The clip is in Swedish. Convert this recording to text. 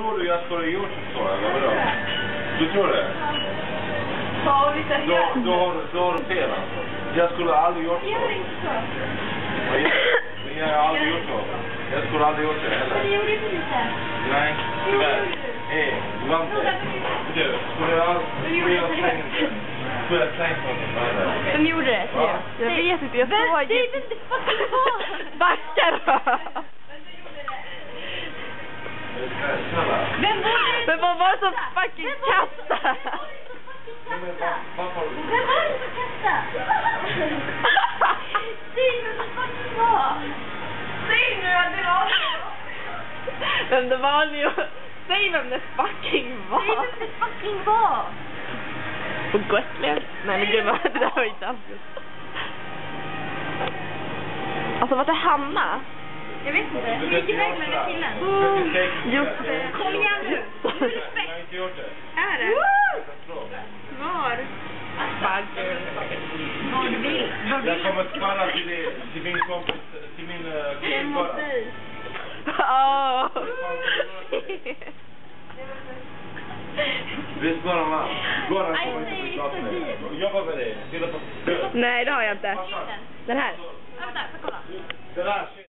tror du jag skulle ha gjort så eller vadå? Du tror det? Ja, vi tar Då, då, har, då har du fel alltså. Jag skulle aldrig gjort så. Gör inte så. Men jag, men jag har aldrig gjort så. Jag skulle aldrig gjort det Men det heller. gjorde du inte. Nej, tyvärr. Hej, Svante. Du, skulle jag aldrig... Skulle jag slängt Skulle jag slängt någonting på henne? Vem gjorde det? Säg Va? det. Jag vet inte, jag Vem? såg Det ju. är inte fucking vad. Backa då! Vem var det? Men vad var det som fucking Vem var det som- kastade? Vem var det som kastade? Säg vem det fucking var. Säg nu att det var Vem det var nu? Säg vem det fucking Säg var! vem det fucking var. På Gotland? Nej men gud det där var inte alls Alltså vart är Hanna? Jag vet inte. Hon gick iväg med den där killen. Just det. Kom igen nu. Jag har inte gjort det. Är det? Var? Bagger. Var du vill. Jag kommer spara till, det- till min kompis, till min hos dig. Åh! Visst? Går han I kommer inte bli glad med dig. Jobba med det. På... Nej det har jag inte. Den här. Vänta, kolla. Det där.